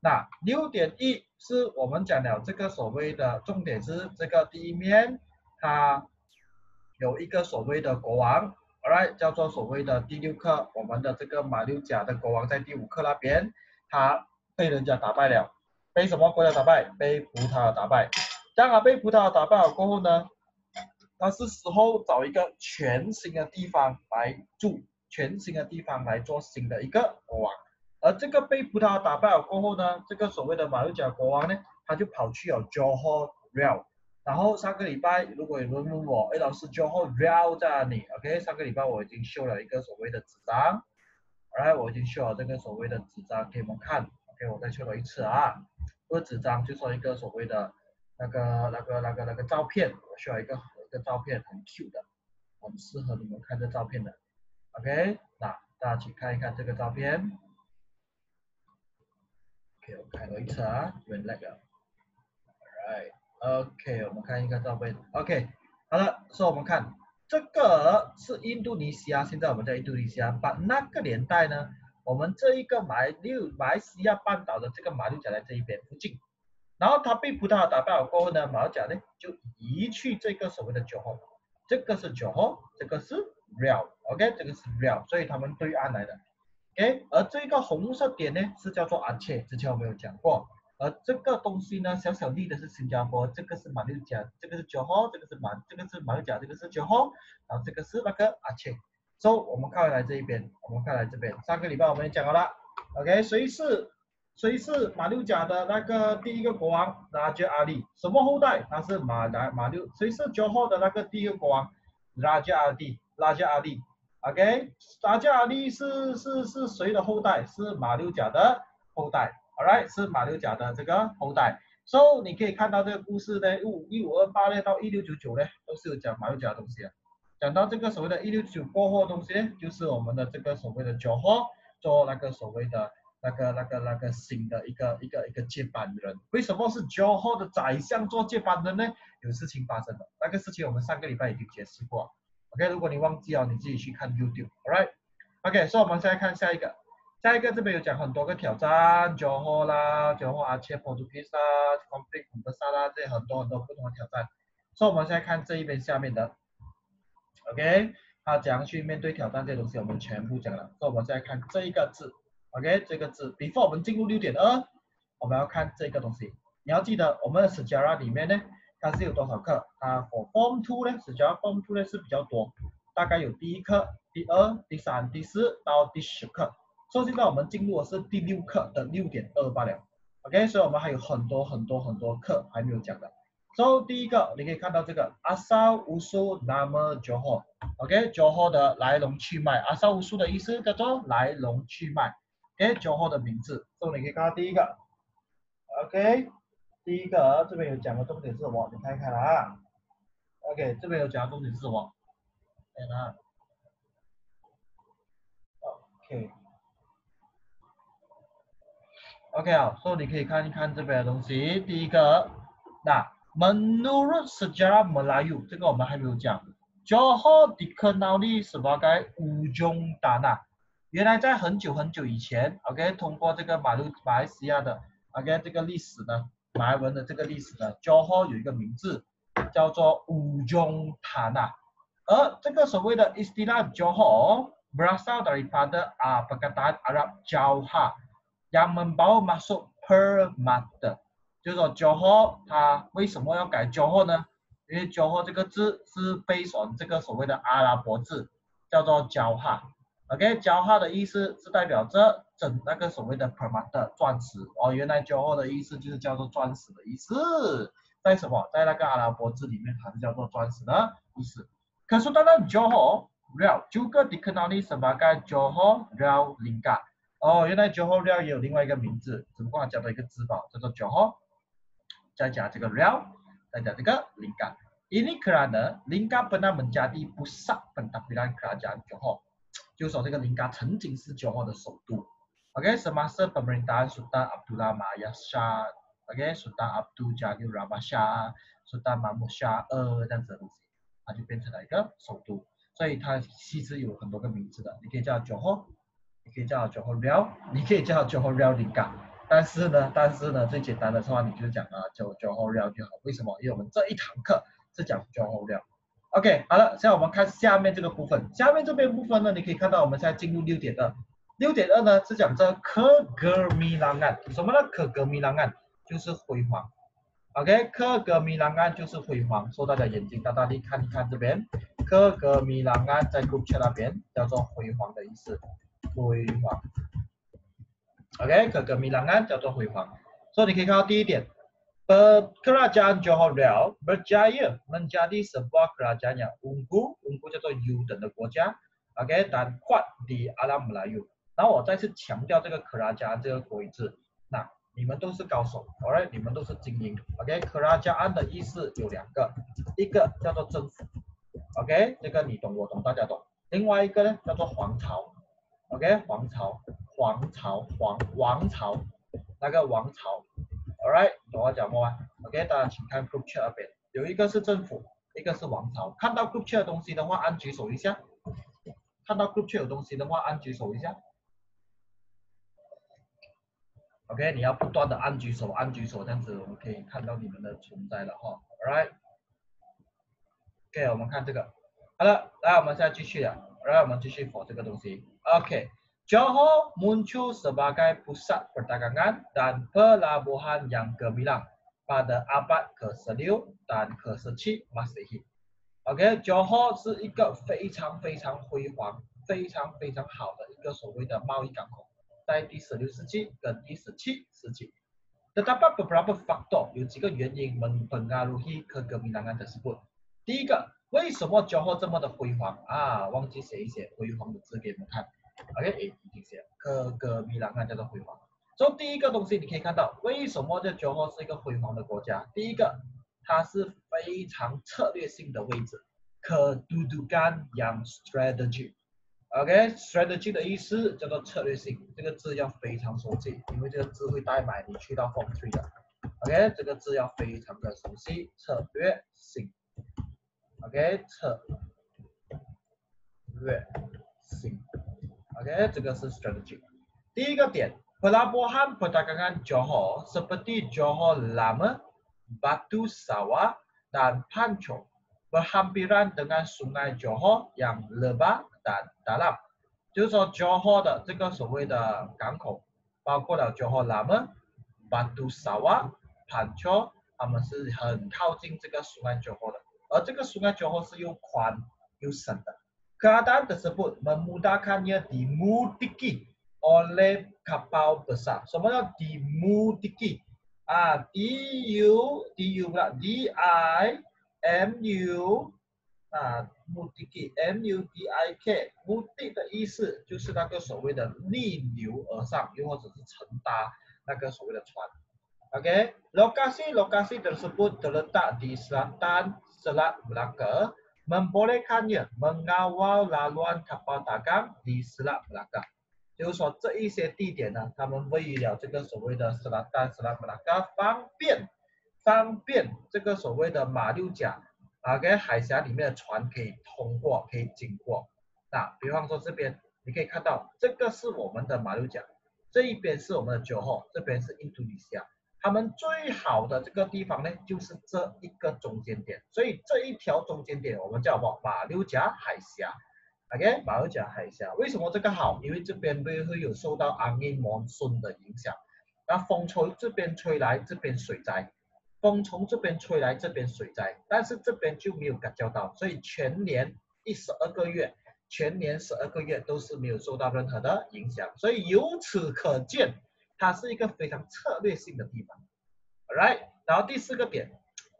那六点一是我们讲了这个所谓的重点是这个第一面，它有一个所谓的国王，alright，叫做所谓的第六课，我们的这个马六甲的国王在第五课那边，他被人家打败了，被什么国家打败？被葡萄牙打败。当他被葡萄牙打败了过后呢，他是时候找一个全新的地方来住，全新的地方来做新的一个国王。而这个被葡萄牙打败了过后呢，这个所谓的马六甲国王呢，他就跑去了 Johor Real。然后上个礼拜，如果有人问我，哎，老师 Johor Real 在哪里？OK，上个礼拜我已经秀了一个所谓的纸张，来，我已经秀了这个所谓的纸张给你们看。OK，我再秀了一次啊，这个纸张就说一个所谓的那个那个那个那个照片，我需要一个一个照片，很 cute 的，很适合你们看这照片的。OK，那大家去看一看这个照片。我开了一次啊，原来的，Alright，OK，我们看一个照片，OK，好了，所以我们看这个是印度尼西亚，现在我们在印度尼西亚，把那个年代呢，我们这一个马六马来西亚半岛的这个马六甲在这一边附近，然后他被葡萄牙打败了过后呢，马六甲呢就移去这个所谓的九号，这个是九号，这个是 Real，OK，这个是 Real，所以他们对岸来的。哎，而这个红色点呢，是叫做阿切，之前我们有讲过。而这个东西呢，小小粒的是新加坡，这个是马六甲，这个是九号，这个是马，这个是马六甲，这个是九号，然后这个是那个阿切。所以我们看来这一边，我们看来这边，上个礼拜我们也讲好了。OK，谁是谁是马六甲的那个第一个国王？拉加阿里，什么后代？他是马来马六，谁是九号的那个第一个国王？拉加阿里，拉加阿里。OK，达加利是是是谁的后代？是马六甲的后代。Alright，是马六甲的这个后代。So 你可以看到这个故事呢，五一五二八呢到一六九九呢，都是有讲马六甲的东西啊。讲到这个所谓的一六九过后的东西呢，就是我们的这个所谓的九号做那个所谓的那个那个那个新的一个一个一个接班人。为什么是九号的宰相做接班人呢？有事情发生了，那个事情我们上个礼拜已经解释过。OK，如果你忘记了，你自己去看 YouTube，Alright？OK，所以我们现在看下一个，下一个这边有讲很多个挑战，九号啦，九号阿切普鲁皮萨、Complete 古巴萨啦，这很多很多不同的挑战。所以我们现在看这一边下面的，OK，他怎样去面对挑战这些东西，我们全部讲了。所以我们现在看这一个字，OK，这个字，Before 我们进入六点二，我们要看这个东西。你要记得我们的 Sejarah 里面呢。它是有多少课？它 for Form Two 呢，实际上 Form Two 呢是比较多，大概有第一课、第二、第三、第四到第十课。所以现在我们进入的是第六课的六点二八了。OK，所以我们还有很多很多很多课还没有讲的。所以第一个你可以看到这个阿萨乌苏那么九号，OK，九号的来龙去脉，阿萨乌苏的意思叫做来龙去脉。OK，九号的名字，所以你可以看到第一个，OK。第一个这边有讲的重点是什么？你看一看啊。OK，这边有讲的重点是什么？看啊。OK。OK 啊，所以你可以看一看这边的东西。第一个，那 Menurut sejarah Melayu，这个我们还没有讲。Johor dikenali sebagai ujung tanah。原来在很久很久以前，OK，通过这个马路马来西亚的 OK 这个历史呢。马来文的这个历史呢，Johor 有一个名字叫做 Ujung Tanah，而这个所谓的 Istilah Johor berasal daripada ah perkataan Arab Jauhar yang membawa masuk permata，就是说 Johor 它为什么要改 Johor 呢？因为 Johor 这个字是 based on 这个所谓的阿拉伯字，叫做 Johor。OK，焦化的意思是代表着整那个所谓的 permata 钻石哦，原来焦化的意思就是叫做钻石的意思，在什么？在那个阿拉伯字里面它是叫做钻石的意思。可是当然焦化 real juga dikenali sebagai Johor real lingkar 哦，原来 Johor real 也有另外一个名字，只不过它加了一个字宝叫做 Johor，再加这个 real，再加这个 lingkar。Ini kerana lingkar pernah menjadi pusat pentadbiran kerajaan Johor。就说这个林嘎曾经是九号的首都，OK，什么是 pemerintahan Sultan Abdullah Maya Shah，OK，Sultan Abdul Jalil Rahman Shah、Sultan Mahmud Shah 二这样子的东西，它就变成了一个首都，所以它其实有很多个名字的，你可以叫九号，你可以叫九号 Real，你可以叫九号 Real 林嘎但是呢，但是呢，最简单的话，你就讲啊，九九后料就好。为什么？因为我们这一堂课是讲九后料。OK，好了，现在我们看下面这个部分。下面这边部分呢，你可以看到我们现在进入六点二。六点二呢是讲这科格米朗案，什么呢？科格米朗案就是辉煌。OK，科格米朗案就是辉煌。说大家眼睛大大的看一看这边，科格米朗案在 Group Chat 那边叫做辉煌的意思，辉煌。OK，科格米朗案叫做辉煌。所以你可以看到第一点。Kerajaan Johor Riau berjaya menjadi sebuah kerajaan yang unggul, unggul 叫做优等的国家，OK，dan kuat di alam Melayu。然后我再次强调这个 kerajaan 这个国字，那你们都是高手，Alright，你们都是精英，OK，kerajaan 的意思有两个，一个叫做政府，OK，这个你懂我懂大家懂，另外一个呢叫做皇朝，OK，皇朝，皇朝，皇王朝，那个王朝。Alright，懂我讲么吗？OK，大家请看 Group Chat 那边，有一个是政府，一个是王朝。看到 Group Chat 的东西的话，按举手一下。看到 Group Chat 有东西的话，按举手一下。OK，你要不断的按举手，按举手，这样子我们可以看到你们的存在了哈。Alright，OK，我们看这个。好了，来，我们现在继续了。来，我们继续跑这个东西。OK。Johor muncul sebagai pusat perdagangan dan pelabuhan yang gemilang pada abad ke-10 dan ke-11 Masehi. OK, Johor 是一个非常非常辉煌、非常非常好的一个所谓的贸易港口，在第十六世纪跟第十七世纪。Terdapat beberapa faktor 有几个原因 mempengaruhi kegemilangan tersebut。第一个，为什么 Johor 这么的辉煌啊？忘记写一写辉煌的字给你们看。 OK，哎，已经写了，科格米兰那叫做辉煌。所以第一个东西你可以看到，为什么这九号是一个辉煌的国家？第一个，它是非常策略性的位置，可嘟嘟干养 strategy。OK，strategy 的意思叫做策略性，这个字要非常熟悉，因为这个字会代买你去到 form three 的。OK，这个字要非常的熟悉，策略性。OK，策略性。OK，这个是 strategy。第一个点，pelabuhan perdagangan Johor seperti Johor Lama, Batu Sawah dan Panchong berhampiran dengan Sungai Johor yang lebar dan dalam。就是说，Johor 的这个所谓的港口，包括了 Johor Lama、Batu Sawah、Panchong，他们是很靠近这个 Sungai Johor 的，而这个 Sungai Johor 是又宽又深的。 Keadaan tersebut memudahkannya dimudiki oleh kapal besar. 什么叫 dimudiki? Ah, D U D U 不啦，D I M U 啊，mudiki M U D I K，目的的意思就是那个所谓的逆流而上，又或者是乘搭那个所谓的船。OK, lokasi lokasi tersebut terletak di selatan Selat Melaka Membolehkannya mengawal laluan kapal dagang di Selat Melaka。就是说这一些地点呢，他们位于了这个所谓的斯拉丹、斯拉布拉嘎，方便方便这个所谓的马六甲啊，跟海峡里面的船可以通过，可以经过。那比方说这边，你可以看到这个是我们的马六甲，这一边是我们的九号，这边是印度尼西亚。他们最好的这个地方呢，就是这一个中间点，所以这一条中间点我们叫什么？马六甲海峡，OK，马六甲海峡。为什么这个好？因为这边会会有受到安尼蒙顺的影响，那风从这边吹来，这边水灾；风从这边吹来，这边水灾。但是这边就没有感觉到，所以全年第十二个月，全年十二个月都是没有受到任何的影响。所以由此可见。它是一个非常策略性的地方，Alright，然后第四个点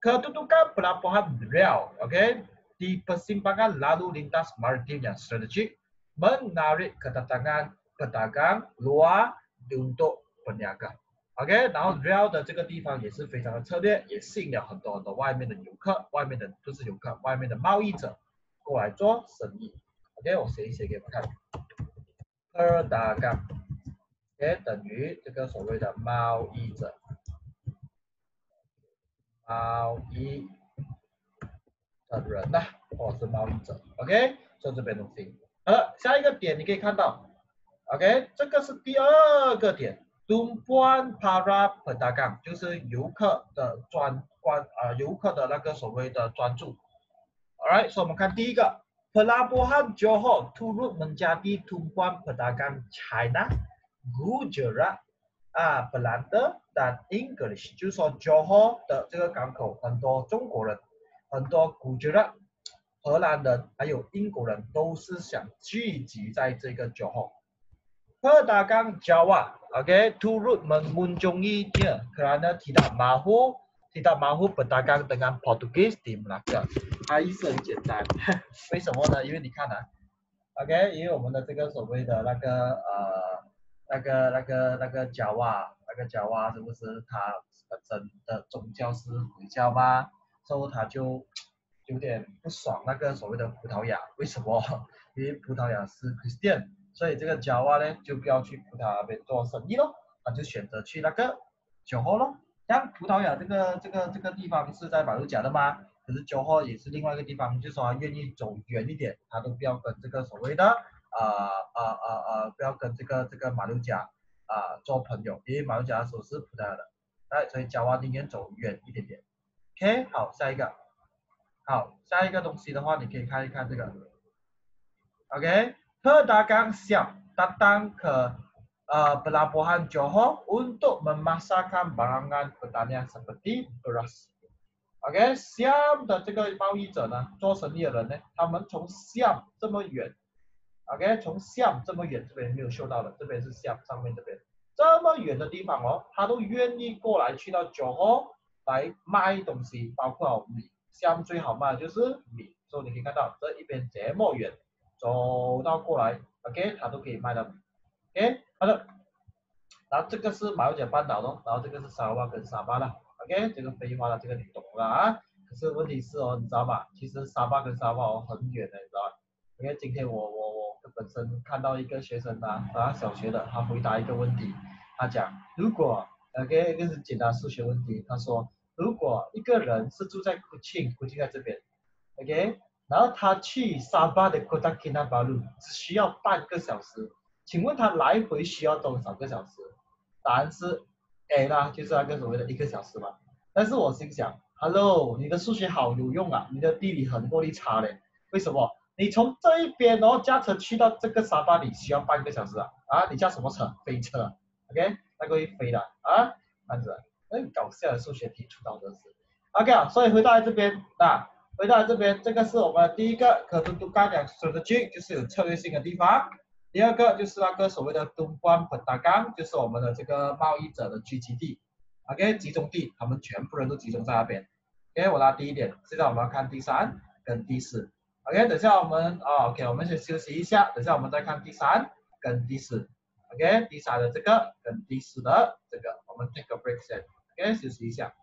，kedudukan pelabuhan Riau，OK，di persimpangan lalu lintas maritim yang strategik menarik kedatangan pedagang luar untuk berniaga，OK，然后 Riau 的这个地方也是非常的策略，也吸引了很多很多外面的游客，外面的不是游客，外面的贸易者过来做生意，OK，我写一写给你们看，pedagang。也等于这个所谓的贸易者，贸易的人呐，或者是贸易者，OK，就这边东西。好了，下一个点你可以看到，OK，这个是第二个点，Tumpuan para pedagang 就是游客的专关啊，游客的那个所谓的专注。Alright，所以我们看第一个，Pelabuhan Johor turut menjadi tumpuan pedagang China, Gujarat 啊，Belanda dan English，就是说 Johor 的这个港口很多中国人，很多 Gujarat 荷兰人还有英国人都是想聚集在这个 Johor。Pedagang Jawa，OK，turut mengunjungi dia kerana tidak mahu tidak mahu berdagang dengan Portugis di Melaka。它意思很简单，为什么呢？因为你看啊，OK，因为我们的这个所谓的那个呃那个那个那个角啊，那个角啊，是不是它本身的宗教是回教吗？所以他就有点不爽那个所谓的葡萄牙，为什么？因为葡萄牙是 Christian，所以这个角啊呢就不要去葡萄牙那边做生意咯，他就选择去那个酒后咯。像葡萄牙这个这个这个地方是在马六甲的吗？可是酒后也是另外一个地方，就说愿意走远一点，他都不要跟这个所谓的啊啊啊啊，不要跟这个这个马六甲啊做朋友，因为马六甲所是葡萄牙的，哎，所以角啊宁愿走远一点点。OK，好，下一个，好，下一个东西的话，你可以看一看这个。OK，pedagang siap datang ke uh, pelabuhan Johor untuk memasarkan barangan pertanian seperti beras. OK，Siam 的这个贸易者呢，做生意的人呢，他们从 Siam 这么远，OK，从 Siam 这么远，这边没有嗅到的，这边是 Siam 上面这边这么远的地方哦，他都愿意过来去到 Johor 来卖东西，包括米象最好卖的就是米，所以你可以看到这一边这么远。走到过来，OK，他都可以卖到，OK，好的。然后这个是马六甲半岛的，然后这个是沙巴跟沙巴的，OK，这个废话了，这个你懂了啊。可是问题是哦，你知道吧？其实沙巴跟沙巴哦很远的，你知道吧？因为今天我我本身看到一个学生啊，他小学的，他回答一个问题，他讲如果 OK，一个是简单数学问题，他说如果一个人是住在古庆，古庆在这边，OK。然后他去沙巴的 Kota Kinabalu 只需要半个小时，请问他来回需要多少个小时？答案是 A 啦，就是那个所谓的一个小时嘛。但是我心想，Hello，你的数学好有用啊，你的地理很过力差嘞。为什么？你从这一边然后驾车去到这个沙巴你需要半个小时啊？啊，你驾什么车？飞车？OK，那个会飞的啊，这样子，很搞笑的数学题出到这是。OK 啊，所以回到这边啊。回到这边，这个是我们第一个可度度刚讲说的句，就是有策略性的地方。第二个就是那个所谓的东关本大港，就是我们的这个贸易者的聚集地，OK，集中地，他们全部人都集中在那边。OK，我拉第一点，现在我们要看第三跟第四。OK，等下我们啊，OK，我们先休息一下，等下我们再看第三跟第四。OK，第三的这个跟第四的这个，我们 take a break 先，OK，休息一下。